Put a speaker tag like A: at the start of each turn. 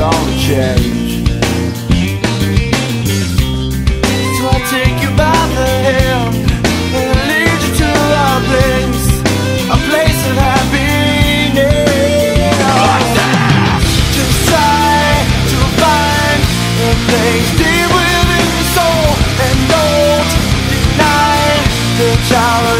A: don't change. So I take you by the hand And I lead you to a place A place of happiness. Just try to find a place deep within your soul And don't deny the challenge.